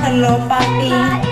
Hello, papi.